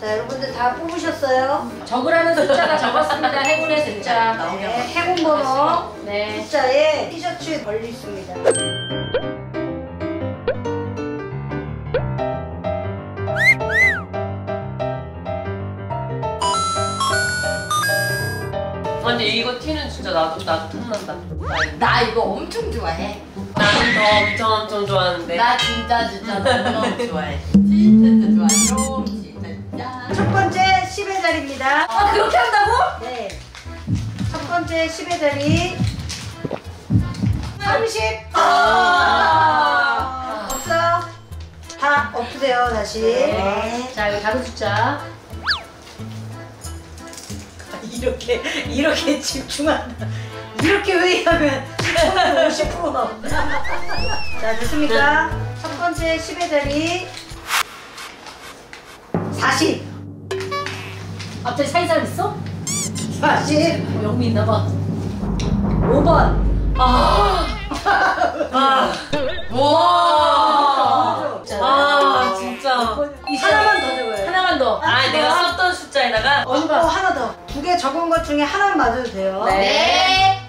자, 여러분들 다 뽑으셨어요? 적으라는 숫자가 적었습니다. 해군의 숫자. 네, 해군 번호 네. 숫자에 티셔츠에 걸려 있습니다. 아, 근데 이거 티는 진짜 나도 나도 탐난다. 나 이거 엄청 좋아해. 나는 더 엄청 엄청 좋아하는데. 나 진짜 진짜 너무너무 좋아해. 진짜 좋아해. 진짜. 첫 번째 10의 자리입니다. 아 그렇게 한다고? 네. 첫 번째 10의 자리 30. 아~ 없어. 다 엎으세요, 다시. 네. 자 여기 다른 숫자. 이렇게, 이렇게 집중한다. 이렇게 회의하면 시청률 50% 나온다. 자, 됐습니까? 첫 번째 10의 자리 40. 앞자리 사인 사람 있어? 40. 어, 영미 있나 봐. 5번. 아. 아. 와. 아 진짜. 하나만 더 적어요. 하나만 더. 아 내가 썼던 숫자에다가 어, 어, 하나 더. 두 개 적은 것 중에 하나만 맞아도 돼요. 네.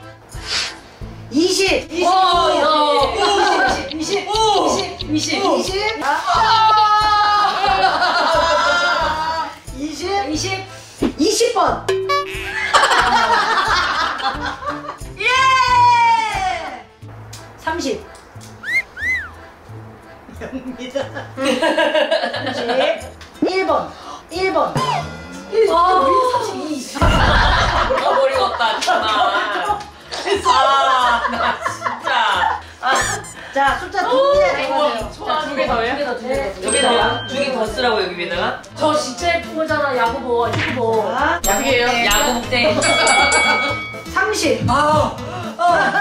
20. 20. 오, 야. 20. 20. 오. 20. 20. 20. 아. 20. 30. 영입니다. 30. 1번. 1번. 아, 우리 32. 잃어버리겠다 정말. 아 나 진짜. 아. 자, 숫자 두 개. 두개 더요? 두개 더, 더요? 두개 더 쓰라고 여기 위에다가? 저 진짜 예쁜 거잖아, 야구보, 야구보. 자, 야구예요? 야구 때. 30. 아.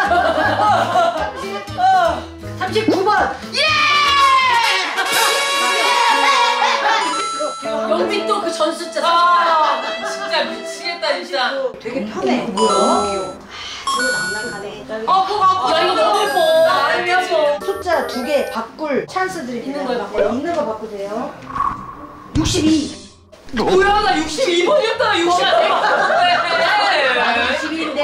39번. 영미 또그 전 숫자. 아. 진짜 미치겠다 진짜. 되게 편해. 뭐야? 귀여워. 이거 낭낭하네. 아 그거 야, 이거 너무 예뻐. 예뻐. 숫자 두 개 바꿀 찬스 드립니다. 있는 거에 바꿔요? 네, 있는 거 바꾸세요. 62. 뭐야 나 62번이었다 62번. 왜? 62인데.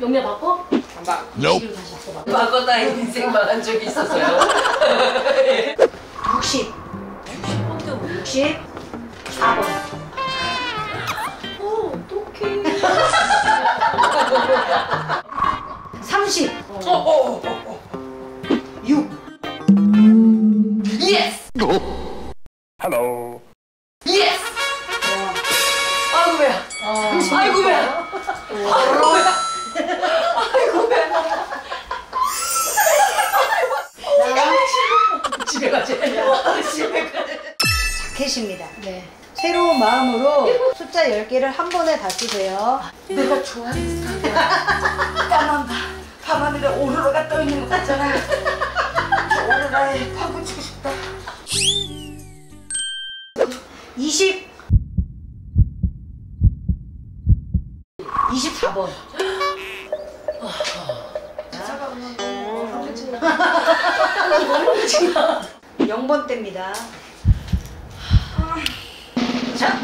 영미야 바꿔? 봐. 이걸 다시 바꿔봐. 바꿔다 인생 망한 적이 있었어요. 60. 64번. 어, 어떡해. 30. 어, 어, 어, 어. 6. 예스. Hello. 예스. 아이고 배야. 아이고 배야. 아이고 배야. 아이고 배야. 집에 가 자. 자켓입니다. 네. 새로운 마음으로 숫자 10개를 한 번에 다 쓰세요. 내가 좋아하는 스타일이야. 까만 바, 밤하늘에 오로라가 떠 있는 것 같잖아. 저 오로라에 파묻히고 싶다. 20. 24번. 0번 때입니다. 자.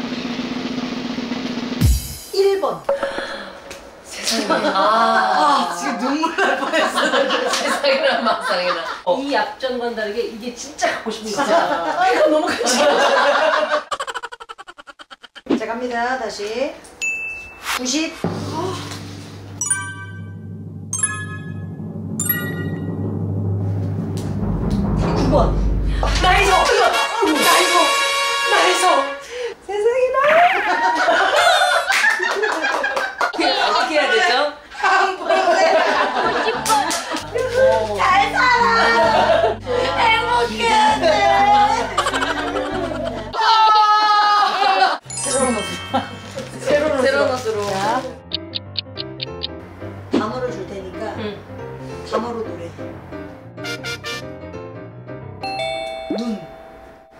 1번. 아, 지금 눈물 날 뻔했어. 세상에나 막상에나. 어. 이 앞전과는 다르게 이게 진짜 갖고 싶은 거잖아. 아, 이거 너무 크지? 자, 갑니다. 다시. 90.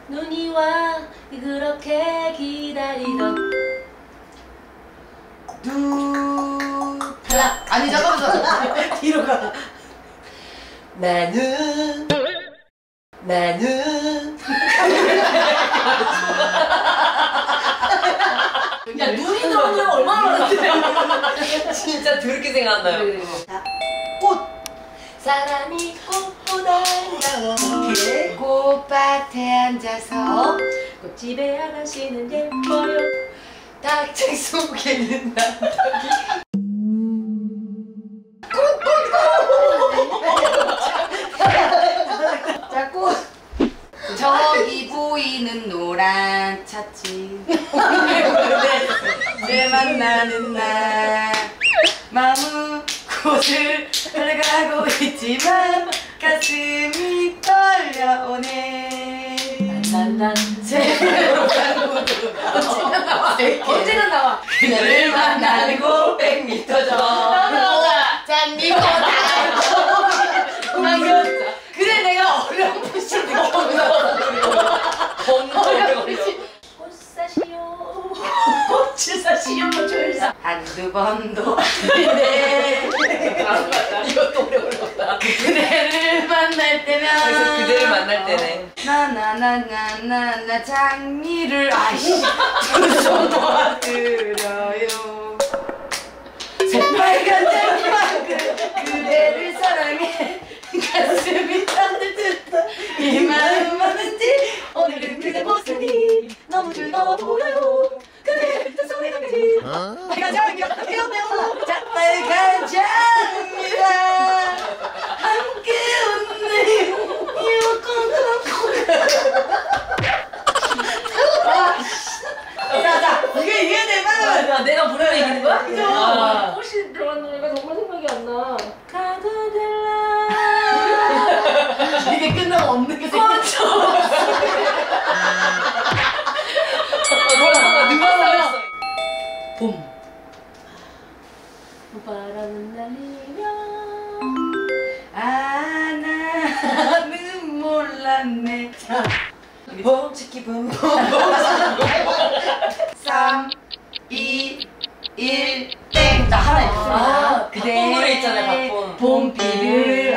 눈이 와 그렇게 기다리던 눈. 탈락. 아니 잠깐만 잠깐만. 뒤로 가. 나는 나는 야 눈이 들어오면 얼마나 많은데. 진짜 더럽게 생각나요. 꽃. 사람이 꽃 보다 꽃밭에 앉아서 꽃집에 아가씨는 예뻐요. 닭책 속에는. 자, 꽃. 저기 보이는 노란 차치 내 만나는 날 마음 곳을 달려가고 있지만 가슴이 떨려오네 난난 새로운 언제나 나와. 그녀를 만나는 곳 100m 전 짠미보다 그래 내가 어렴풋이 사. 한두 번도 네 이것도 걸 렸다. 그대를 만날 때면. 그래서 그대를 만날 때네. 나나나나나나 장미를. 아이씨. 두손 도와드려요. 새빨간 장미만큼 그대를 사랑해. 가슴이 따뜻했다. 이마 없는 게 생겨 뭐야, 누가 살렸어? 봄 바람은 날리며. 아, 나는 몰랐네. 자, 봄치기 봄, 봄, 3, 2, 1, 땡. 나 하나 있어. 아, 박봄 노래 있잖아요, 박봄. 봄비를